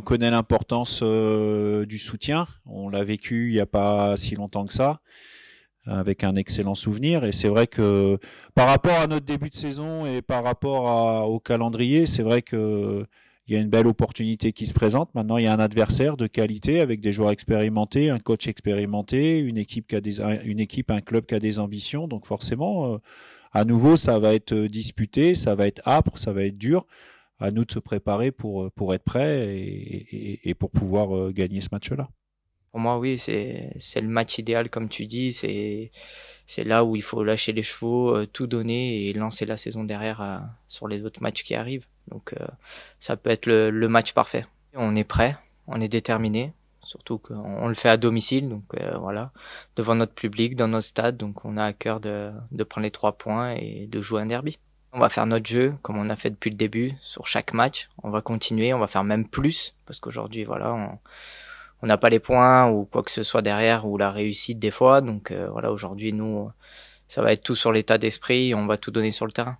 On connaît l'importance du soutien. On l'a vécu il n'y a pas si longtemps que ça avec un excellent souvenir. Et c'est vrai que par rapport à notre début de saison et par rapport au calendrier, c'est vrai que il y a une belle opportunité qui se présente. Maintenant, il y a un adversaire de qualité avec des joueurs expérimentés, un coach expérimenté, une équipe qui a une équipe, un club qui a des ambitions. Donc forcément, euh, à nouveau, ça va être disputé, ça va être âpre, ça va être dur. À nous de se préparer pour pour être prêts et, pour pouvoir euh, gagner ce match-là. Pour moi, oui, c'est le match idéal comme tu dis. C'est là où il faut lâcher les chevaux, euh, tout donner et lancer la saison derrière euh, sur les autres matchs qui arrivent. Donc euh, ça peut être le, le, match parfait. On est prêt, on est déterminé, surtout qu'on le fait à domicile, donc voilà, devant notre public, dans nos stades. Donc on a à cœur de de prendre les trois points et de jouer un derby. On va faire notre jeu comme on a fait depuis le début sur chaque match. On va continuer, on va faire même plus parce qu'aujourd'hui voilà. On, n'a pas les points ou quoi que ce soit derrière ou la réussite des fois. Donc euh, voilà, aujourd'hui nous, ça va être tout sur l'état d'esprit. On va tout donner sur le terrain.